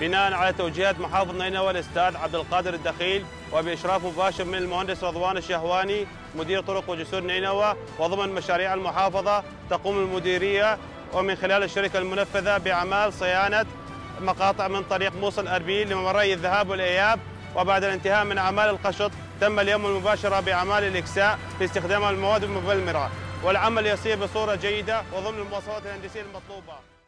بناء على توجيهات محافظ نينوى الأستاذ عبد القادر الدخيل وبإشراف مباشر من المهندس رضوان الشهواني مدير طرق وجسور نينوى وضمن مشاريع المحافظة تقوم المديرية ومن خلال الشركة المنفذة بأعمال صيانة مقاطع من طريق موصل أربيل لممري الذهاب والإياب. وبعد الانتهاء من أعمال القشط تم اليوم المباشرة بأعمال الإكساء لاستخدام المواد المبلمرة. والعمل يسير بصورة جيدة وضمن المواصفات الهندسية المطلوبة.